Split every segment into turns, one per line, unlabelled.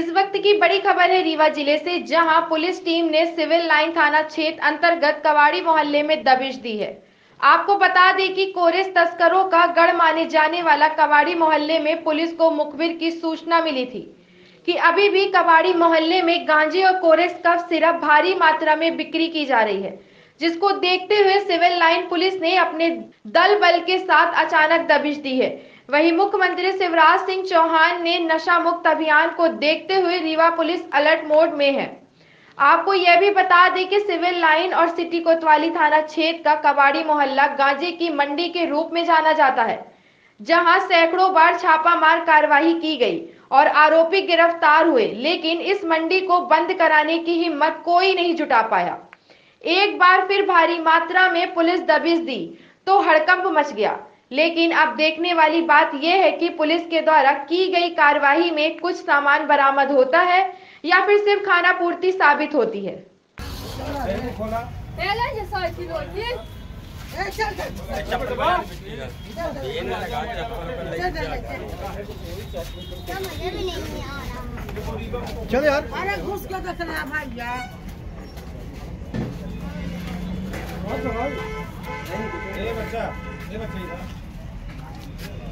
इस वक्त की बड़ी खबर है रीवा ज़िले से, जहाँ पुलिस टीम ने सिविल लाइन थाना क्षेत्र अंतर्गत कवाड़ी मोहल्ले में दबिश दी है। आपको बता दें कि कोरेस तस्करों का गढ़ माने जाने वाला कवाड़ी मोहल्ले में पुलिस को मुखबिर की सूचना मिली थी कि अभी भी कवाड़ी मोहल्ले में गांजे और कोरेस का सिरप भारी मात्रा में बिक्री की जा रही है, जिसको देखते हुए सिविल लाइन पुलिस ने अपने दल बल के साथ अचानक दबिश दी है। वहीं मुख्यमंत्री शिवराज सिंह चौहान ने नशा मुक्त अभियान को देखते हुए रीवा पुलिस अलर्ट मोड में है। आपको यह भी बता दें कि सिविल लाइन और सिटी कोतवाली थाना क्षेत्र का कबाड़ी मोहल्ला गांजे की मंडी के रूप में जाना जाता है, जहाँ सैकड़ों बार छापामार कार्रवाई की गई और आरोपी गिरफ़्तार हुए, लेकिन इस मंडी को बंद कराने की हिम्मत कोई नहीं जुटा पाया। एक बार फिर भारी मात्रा में पुलिस दबिश दी तो हड़कंप मच गया। लेकिन अब देखने वाली बात यह है कि पुलिस के द्वारा की गई कार्रवाई में कुछ सामान बरामद होता है या फिर सिर्फ़ खाना पूर्ति साबित होती है।
चल यार।
अरे घुस के देख रहा भाई यार
ए बच्चा ए बच्चा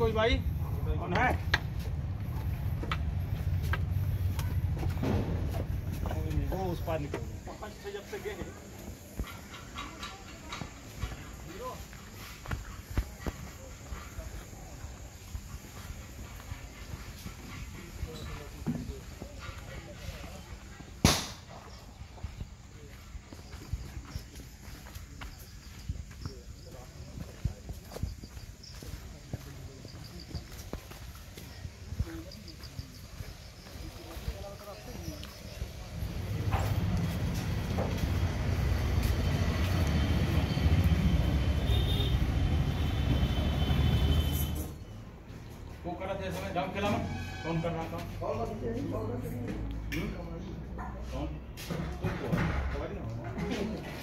कोई भाई? कौन है? वो उस पार निकल जब से गए। वो कर रहा था? समय जाम खेला मत कौन कर रहा था? कौन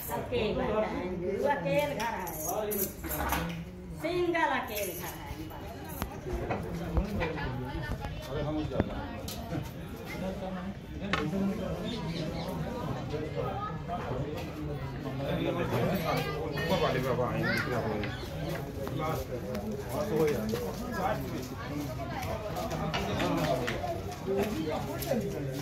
अकेला अकेल घर है। सिंगल अकेल घर है।
अरे हम उस जाते हैं। ऊपर वाले बाबा आएँगे क्या बोले बस हो यार वो आओ इसका कितना एरिया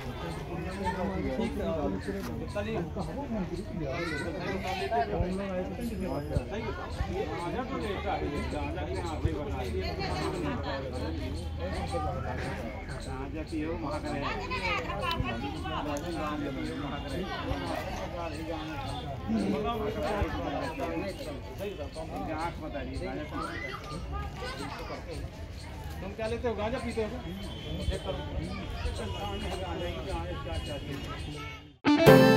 मांगी पड़ गई
ये भी हो गया तुम क्या लेते हो गांजा पीते हो क्या? चेक करो।